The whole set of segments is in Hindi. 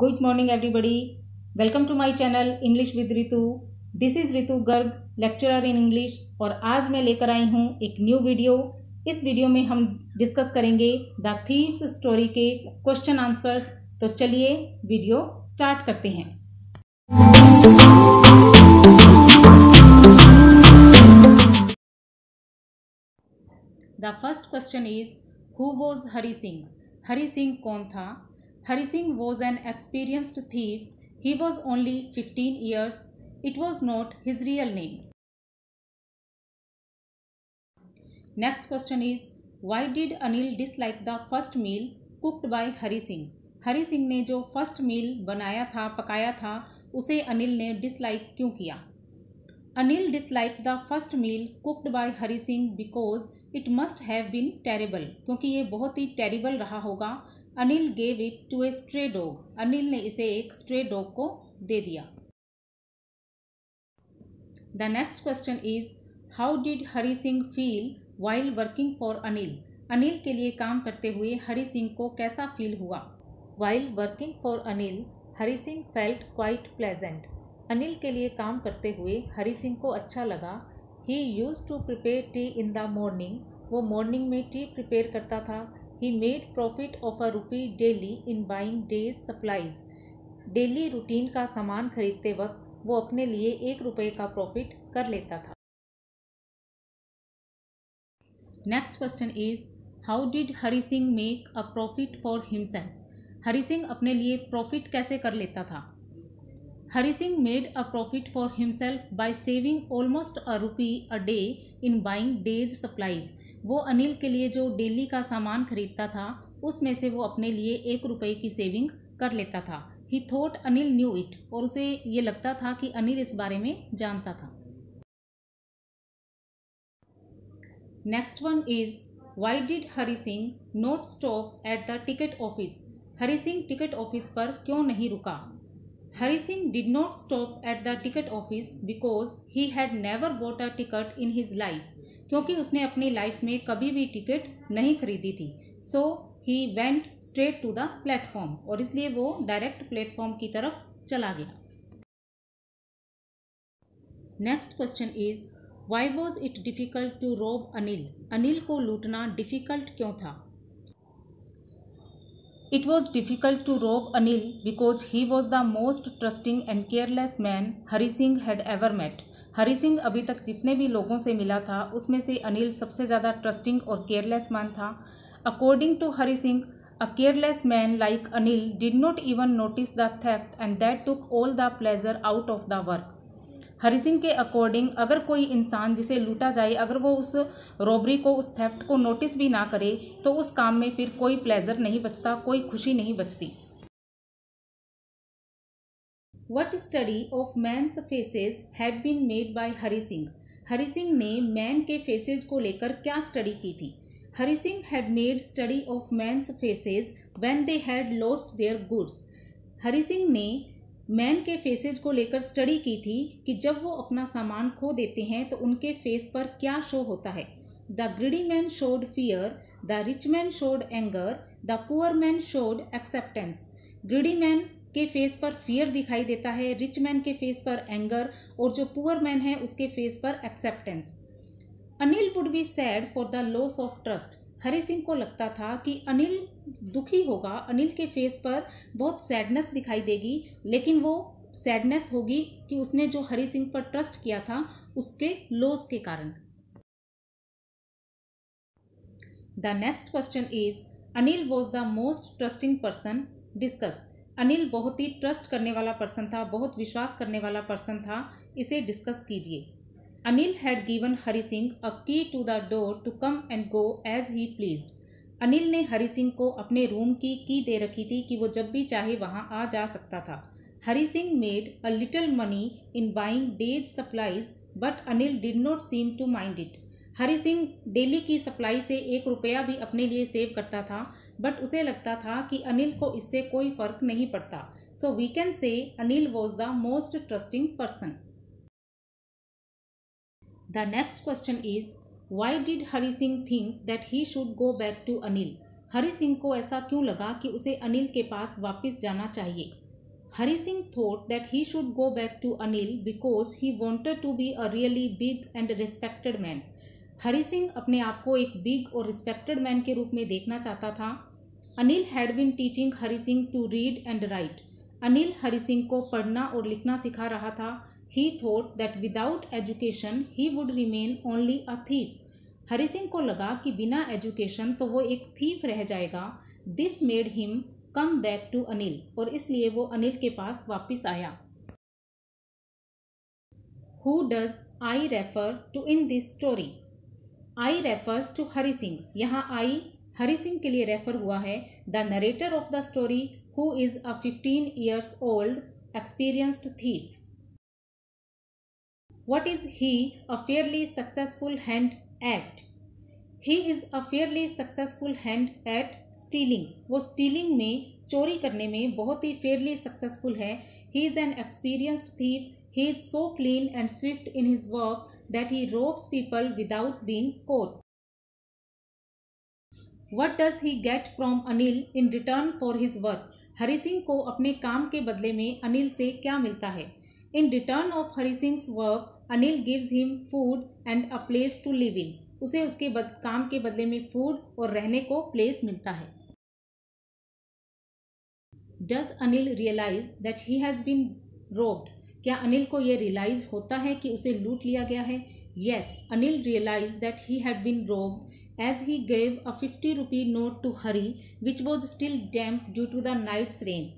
Good morning everybody welcome to my channel English with Ritu this is Ritu Garg lecturer in English और आज मैं लेकर आई हूँ एक न्यू वीडियो इस वीडियो में हम डिस्कस करेंगे द थीम्स स्टोरी के क्वेश्चन आंसर्स तो चलिए वीडियो स्टार्ट करते हैं। The first question is who was Hari Singh Hari Singh कौन था? Hari Singh was an experienced thief. He was only 15 years. It was not his real name. Next question is Why did Anil dislike the first meal cooked by Hari Singh? हरी सिंह ने जो फ़र्स्ट मील बनाया था पकाया था उसे अनिल ने डिसलाइक क्यों किया Anil dislike the first meal cooked by Hari Singh because it must have been terrible क्योंकि ये बहुत ही टेरिबल रहा होगा Anil gave it to a stray dog Anil ने इसे एक स्ट्रे डॉग को दे दिया। The next question is how did Hari Singh feel while working for Anil Anil के लिए काम करते हुए हरी सिंह को कैसा फील हुआ? While working for Anil Hari Singh felt quite pleasant Anil के लिए काम करते हुए हरी सिंह को अच्छा लगा। He used to prepare tea in the morning वो मॉर्निंग में टी प्रिपेयर करता था। He made profit of a rupee daily in buying day's supplies daily routine का सामान खरीदते वक्त वो अपने लिए एक रुपये का प्रॉफिट कर लेता था। Next question is how did Hari Singh make a profit for himself Hari Singh अपने लिए प्रॉफिट कैसे कर लेता था? Hari Singh made a profit for himself by saving almost a rupee a day in buying day's supplies वो अनिल के लिए जो डेली का सामान खरीदता था, उसमें से वो अपने लिए एक रुपये की सेविंग कर लेता था। He thought Anil knew it और उसे ये लगता था कि अनिल इस बारे में जानता था। Next one is why did Hari Singh not stop at the ticket office Hari Singh ticket office पर क्यों नहीं रुका? Hari Singh did not stop at the ticket office because he had never bought a ticket in his life क्योंकि उसने अपनी लाइफ में कभी भी टिकट नहीं खरीदी थी। So he went straight to the platform और इसलिए वो डायरेक्ट प्लेटफॉर्म की तरफ़ चला गया। Next question is why was it difficult to rob Anil Anil को लूटना डिफ़िकल्ट क्यों था? It was difficult to rob Anil because he was the most trusting and careless man Hari Singh had ever met Hari Singh अभी तक जितने भी लोगों से मिला था, उसमें से अनिल सबसे ज़्यादा ट्रस्टिंग और केयरलेस मैन था। According to Hari Singh a careless man like Anil did not even notice the theft and that took all the pleasure out of the work Hari Singh के अकॉर्डिंग अगर कोई इंसान जिसे लूटा जाए, अगर वो उस रॉबरी को, उस थेफ्ट को नोटिस भी ना करे तो उस काम में फिर कोई प्लेजर नहीं बचता, कोई खुशी नहीं बचती। What study of man's faces had been made by Hari Singh Hari Singh ने मैन के फेसेज को लेकर क्या स्टडी की थी? Hari Singh had made study of man's faces when they had lost their goods Hari Singh ने मैन के फेसेज को लेकर स्टडी की थी कि जब वो अपना सामान खो देते हैं तो उनके फेस पर क्या शो होता है? The greedy man showed fear the rich man showed anger the poor man showed acceptance greedy man के फेस पर फियर दिखाई देता है रिच मैन के फेस पर एंगर और जो पुअर मैन है, उसके फेस पर acceptance Anil would be sad for the loss of trust Hari Singh को लगता था कि अनिल दुखी होगा, अनिल के फेस पर बहुत सैडनेस दिखाई देगी, लेकिन वो सैडनेस होगी कि उसने जो हरि सिंह पर ट्रस्ट किया था, उसके लॉस के कारण. The next question is Anil was the most trusting person discuss Anil बहुत ही ट्रस्ट करने वाला पर्सन था, बहुत विश्वास करने वाला पर्सन था। इसे डिस्कस कीजिए। Anil had given Hari Singh a key to the door to come and go as he please Anil ने हरि सिंह को अपने रूम की की दे रखी थी कि वो जब भी चाहे वहाँ आ जा सकता था। Hari Singh made a little money in buying day's supplies but Anil did not seem to mind it Hari Singh daily की सप्लाई से एक रुपया भी अपने लिए सेव करता था। बट उसे लगता था कि अनिल को इससे कोई फ़र्क नहीं पड़ता। So we can say Anil was the most trusting person the next question is why did Hari Singh think that he should go back to Anil Hari Singh को ऐसा क्यों लगा कि उसे अनिल के पास वापस जाना चाहिए? Hari Singh thought that he should go back to Anil because he wanted to be a really big and respected man Hari Singh अपने आप को एक बिग और रिस्पेक्टेड मैन के रूप में देखना चाहता था। Anil had been teaching Hari Singh to read and write Anil Hari Singh को पढ़ना और लिखना सिखा रहा था। He thought that without education he would remain only a thief Hari Singh को लगा कि बिना एजुकेशन तो वो एक थीफ रह जाएगा। This made him come back to Anil और इसलिए वो अनिल के पास वापस आया। Who does I refer to in this story I refers to Hari Singh. यहाँ आई हरि सिंह के लिए रेफर हुआ है the narrator of the story who is a fifteen years old experienced thief what is he? A fairly successful hand at. He is a fairly successful hand at stealing वो स्टीलिंग में, चोरी करने में बहुत ही फेयरली सक्सेसफुल है. He is an experienced thief he is so clean and swift in his work that he robs people without being caught what does he get from Anil in return for his work Hari Singh को अपने काम के बदले में अनिल से क्या मिलता है? In return of Hari Singh work Anil gives him food and a place to live in उसे उसके बद, काम के बदले में फ़ूड और रहने को प्लेस मिलता है। Does Anil realise that he has been robbed क्या अनिल को यह रियलाइज़ होता है कि उसे लूट लिया गया है? Yes Anil realise that he had been robbed as he gave a fifty rupee note to Hari which was still damp due to the night's rain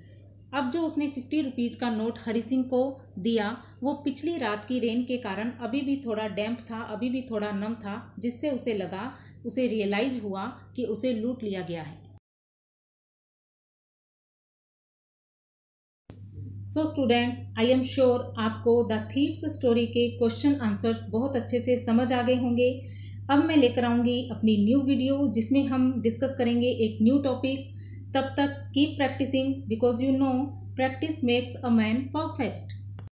अब जो उसने फिफ्टी रुपीज़ का नोट हरि सिंह को दिया, वो पिछली रात की रेन के कारण अभी भी थोड़ा डैम्प था, अभी भी थोड़ा नम था, जिससे उसे लगा, उसे रियलाइज़ हुआ कि उसे लूट लिया गया है। So students I am sure आपको द थीप्स स्टोरी के क्वेश्चन आंसर्स बहुत अच्छे से समझ आ गए होंगे। अब मैं लेकर आऊँगी अपनी न्यू वीडियो जिसमें हम डिस्कस करेंगे एक न्यू टॉपिक तब तक keep practising because you know practice makes a man perfect